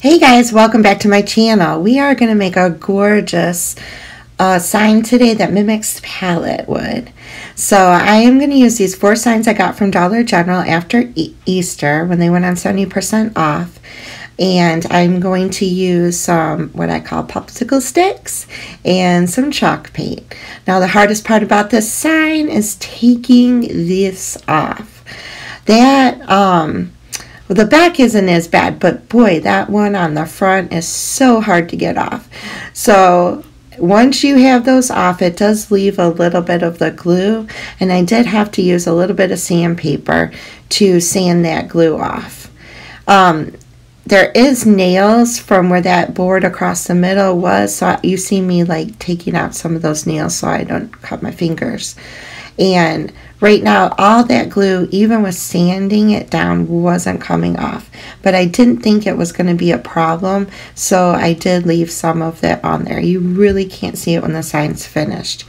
Hey guys, welcome back to my channel. We are going to make a gorgeous uh, sign today that mimics pallet wood. So I am going to use these four signs I got from Dollar General after e Easter when they went on 70% off. And I'm going to use some what I call popsicle sticks and some chalk paint. Now the hardest part about this sign is taking this off. That, um, well, the back isn't as bad, but boy, that one on the front is so hard to get off. So once you have those off, it does leave a little bit of the glue, and I did have to use a little bit of sandpaper to sand that glue off. Um, there is nails from where that board across the middle was, so you see me like taking out some of those nails so I don't cut my fingers. And right now, all that glue, even with sanding it down, wasn't coming off. But I didn't think it was going to be a problem, so I did leave some of it on there. You really can't see it when the sign's finished.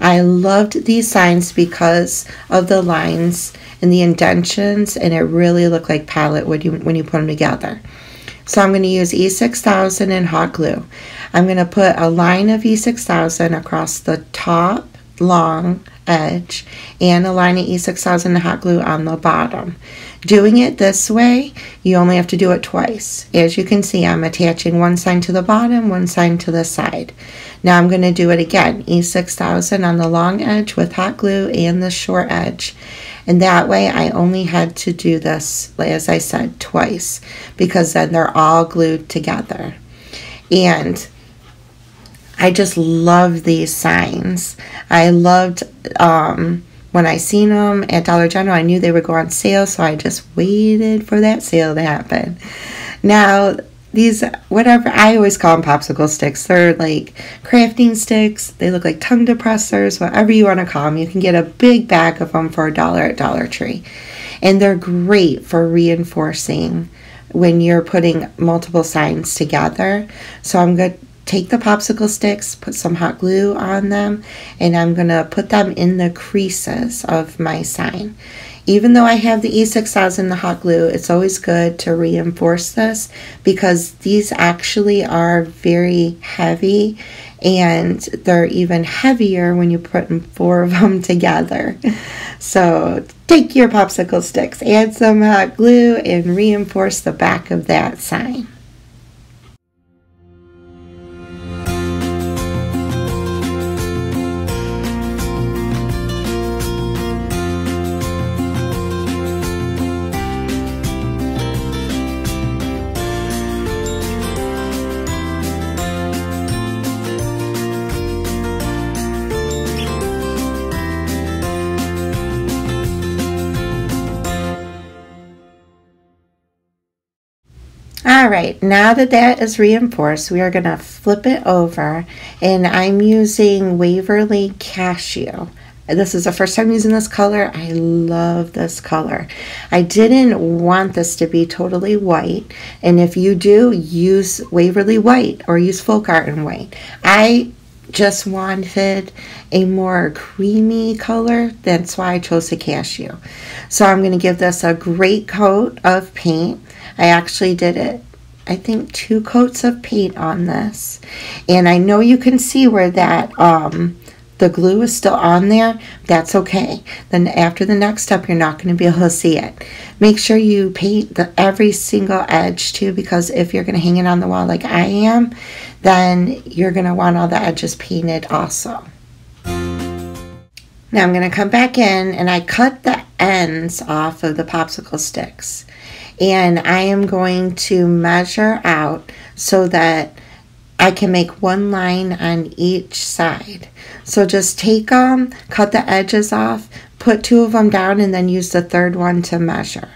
I loved these signs because of the lines and the indentions, and it really looked like pallet when you, when you put them together. So I'm going to use E6000 and hot glue. I'm going to put a line of E6000 across the top long edge and a line of E6000 hot glue on the bottom. Doing it this way, you only have to do it twice. As you can see, I'm attaching one sign to the bottom, one sign to the side. Now I'm going to do it again, E6000 on the long edge with hot glue and the short edge. And that way I only had to do this, as I said, twice because then they're all glued together. And I just love these signs. I loved um, when I seen them at Dollar General. I knew they would go on sale, so I just waited for that sale to happen. Now, these, whatever, I always call them popsicle sticks. They're like crafting sticks. They look like tongue depressors, whatever you want to call them. You can get a big bag of them for a dollar at Dollar Tree. And they're great for reinforcing when you're putting multiple signs together. So I'm good take the popsicle sticks, put some hot glue on them, and I'm going to put them in the creases of my sign. Even though I have the E6000 the hot glue, it's always good to reinforce this because these actually are very heavy and they're even heavier when you put four of them together. So take your popsicle sticks, add some hot glue, and reinforce the back of that sign. All right, now that that is reinforced, we are going to flip it over and I'm using Waverly Cashew. This is the first time using this color. I love this color. I didn't want this to be totally white. And if you do, use Waverly White or use Folk Art in White. I just wanted a more creamy color. That's why I chose the cashew. So I'm going to give this a great coat of paint. I actually did it, I think, two coats of paint on this. And I know you can see where that, um, the glue is still on there, that's okay. Then after the next step, you're not going to be able to see it. Make sure you paint the every single edge too, because if you're going to hang it on the wall like I am, then you're going to want all the edges painted also. Now I'm going to come back in and I cut the ends off of the popsicle sticks and I am going to measure out so that I can make one line on each side. So just take them, cut the edges off, put two of them down, and then use the third one to measure.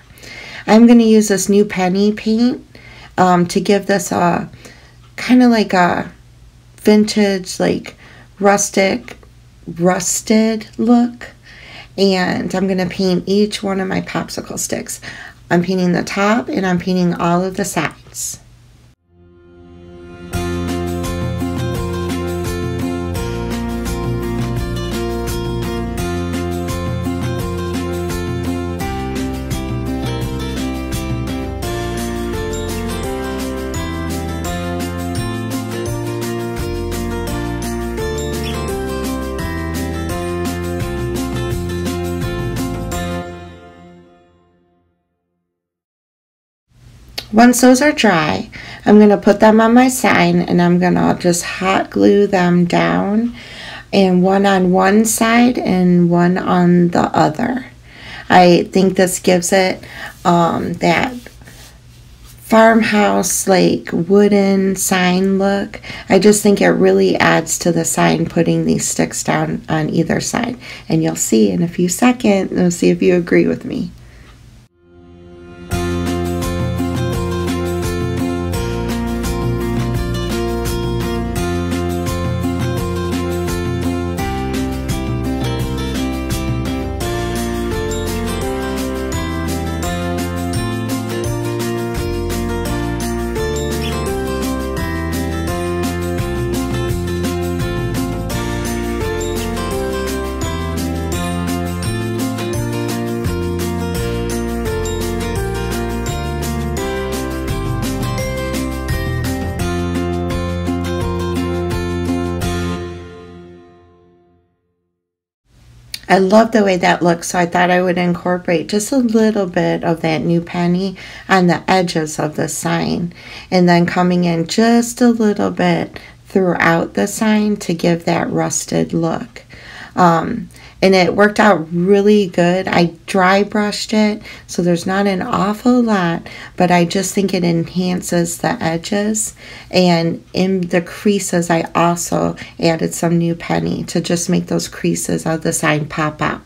I'm going to use this new penny paint um, to give this a kind of like a vintage, like rustic, rusted look. And I'm going to paint each one of my popsicle sticks. I'm painting the top and I'm painting all of the sides. Once those are dry, I'm going to put them on my sign and I'm going to just hot glue them down and one on one side and one on the other. I think this gives it um, that farmhouse like wooden sign look. I just think it really adds to the sign putting these sticks down on either side. And you'll see in a few seconds, we'll see if you agree with me. I love the way that looks, so I thought I would incorporate just a little bit of that new penny on the edges of the sign, and then coming in just a little bit throughout the sign to give that rusted look. Um, and it worked out really good. I dry brushed it, so there's not an awful lot, but I just think it enhances the edges. And in the creases, I also added some new penny to just make those creases of the sign pop out.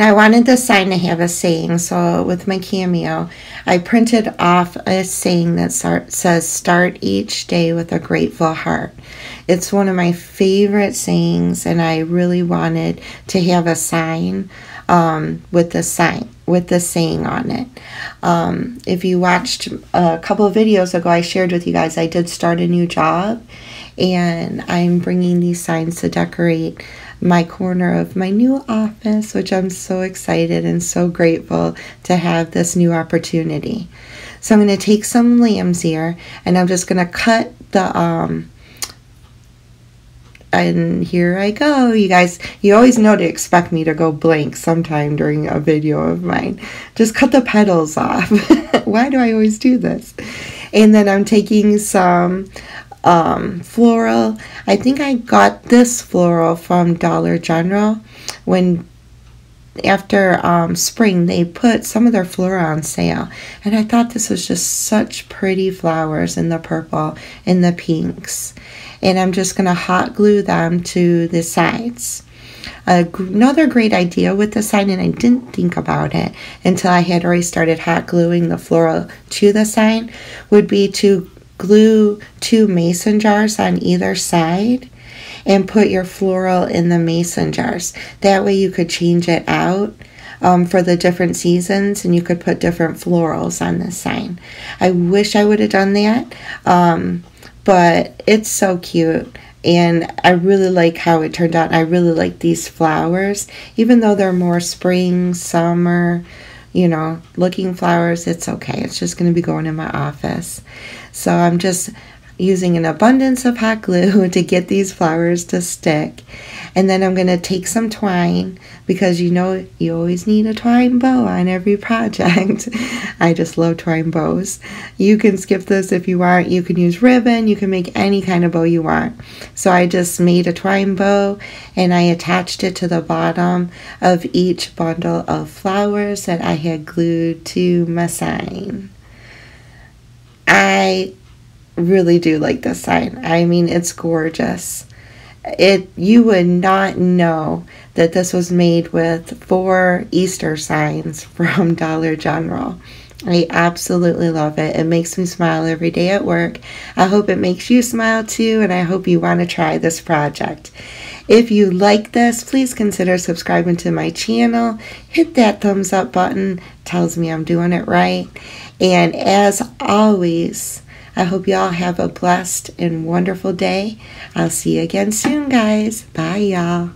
Now I wanted the sign to have a saying, so with my cameo, I printed off a saying that start, says, Start each day with a grateful heart. It's one of my favorite sayings, and I really wanted to have a sign um, with the sign with the saying on it. Um, if you watched a couple of videos ago, I shared with you guys I did start a new job, and I'm bringing these signs to decorate my corner of my new office, which I'm so excited and so grateful to have this new opportunity. So I'm going to take some lamb's ear and I'm just going to cut the um and here I go. You guys, you always know to expect me to go blank sometime during a video of mine. Just cut the petals off. Why do I always do this? And then I'm taking some um, floral. I think I got this floral from Dollar General when after um, spring they put some of their flora on sale. And i thought this was just such pretty flowers in the purple and the pinks. And i'm just going to hot glue them to the sides. Another great idea with the sign and i didn't think about it until i had already started hot gluing the floral to the sign would be to glue two mason jars on either side and put your floral in the mason jars. That way you could change it out um, for the different seasons and you could put different florals on the sign. I wish I would have done that, um, but it's so cute. And I really like how it turned out. I really like these flowers, even though they're more spring, summer, you know, looking flowers, it's okay. It's just going to be going in my office. So I'm just using an abundance of hot glue to get these flowers to stick. And then I'm going to take some twine because you know you always need a twine bow on every project. I just love twine bows. You can skip this if you want. You can use ribbon. You can make any kind of bow you want. So I just made a twine bow and I attached it to the bottom of each bundle of flowers that I had glued to my sign. I really do like this sign. I mean, it's gorgeous. It you would not know that this was made with four Easter signs from Dollar General. I absolutely love it. It makes me smile every day at work. I hope it makes you smile too, and I hope you want to try this project. If you like this, please consider subscribing to my channel. Hit that thumbs up button, tells me I'm doing it right. And as always, I hope you all have a blessed and wonderful day. I'll see you again soon, guys. Bye, y'all.